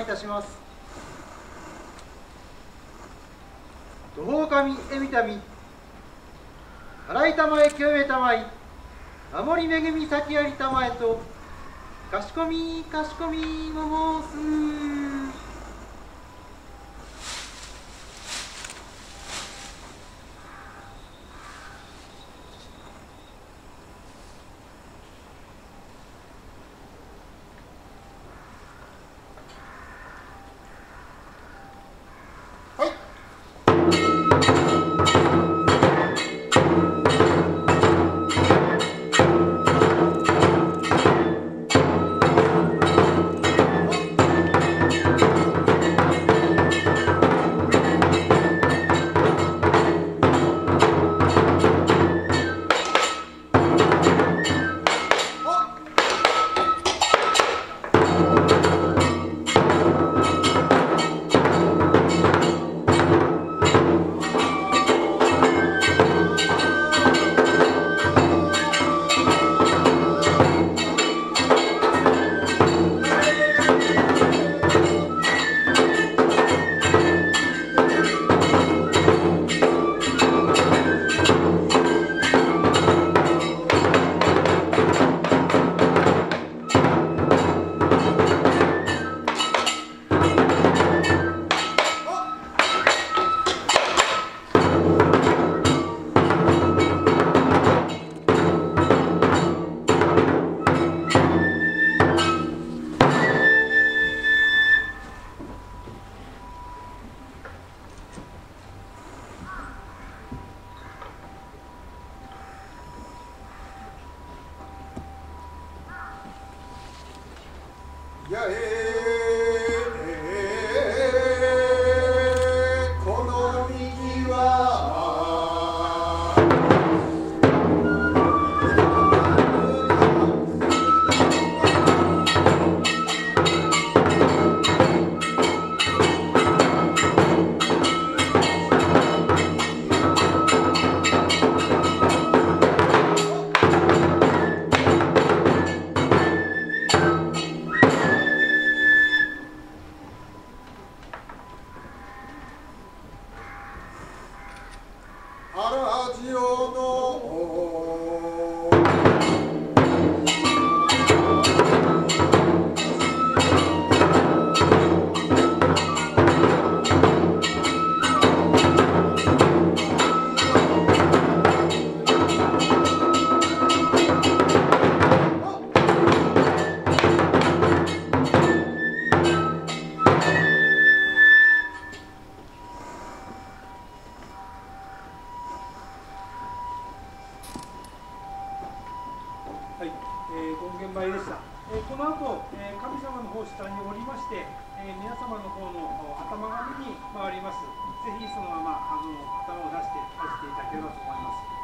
いたします。土方神えみたみ洗いたまえ清めたまい守り恵み先ありたまえとかしこみかしこみも申す。やえ現場でした。えこの後、え神様の方下におりまして、え皆様の方の頭紙に回ります。ぜひそのままあの頭を出して出していただければと思います。